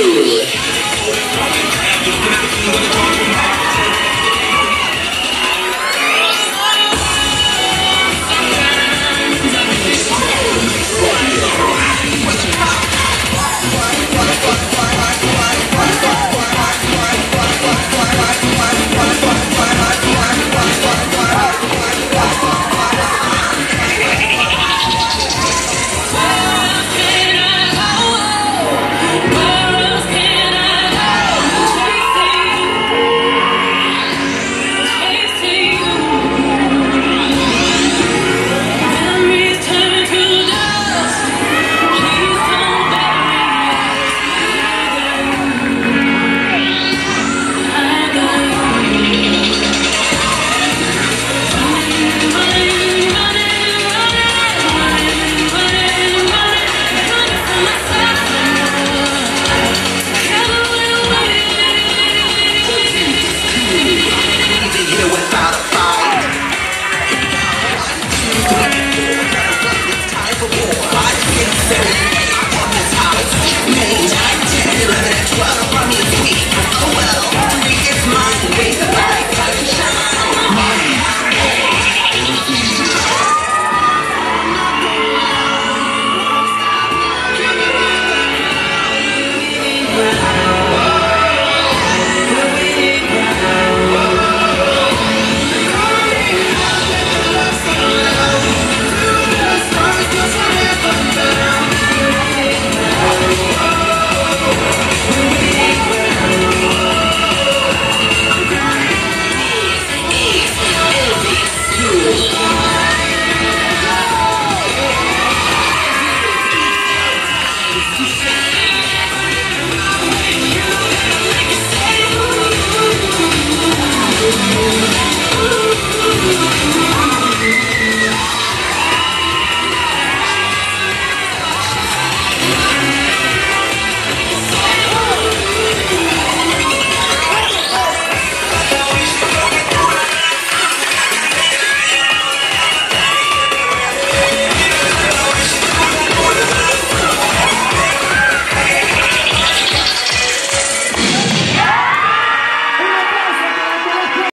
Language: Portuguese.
Brasil!